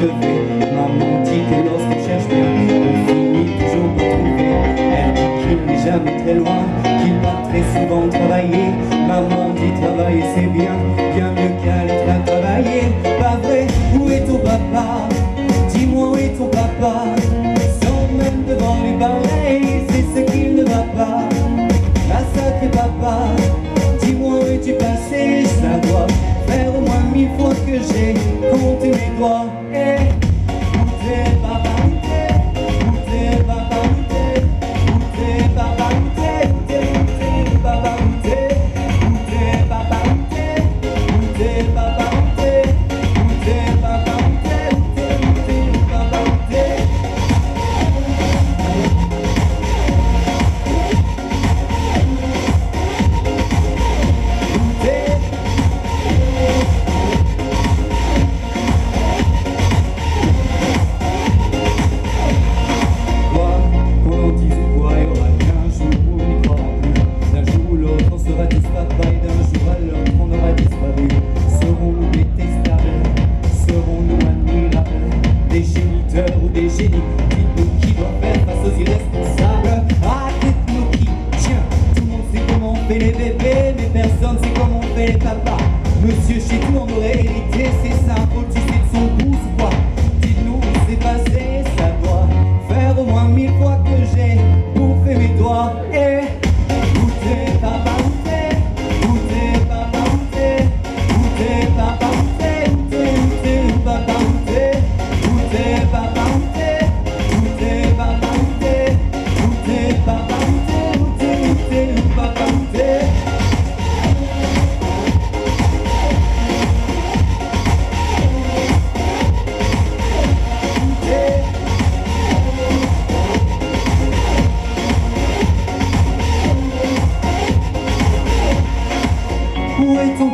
je vais. Maman dit que lorsqu'on cherche bien On finit toujours par trouver. Elle dit qu'il n'est jamais très loin Qu'il va très souvent travailler. Maman dit travailler c'est bien Bien mieux qu'aller travailler. Pas vrai, où est ton papa? D'un jour à l'autre on aura disparu. Serons-nous détestables? Serons-nous admirables? Des géniteurs ou des génies Dites-nous qui doit faire face aux irresponsables. Ah, tites nous qui tiens Tout le monde sait comment on fait les bébés Mais personne sait comment on fait les papas. Monsieur chez tout en réalité C'est simple, Tu sais de son douze voix Dites-nous où c'est passé ça doit faire au moins mille fois que j'ai bouffé mes doigts. 为中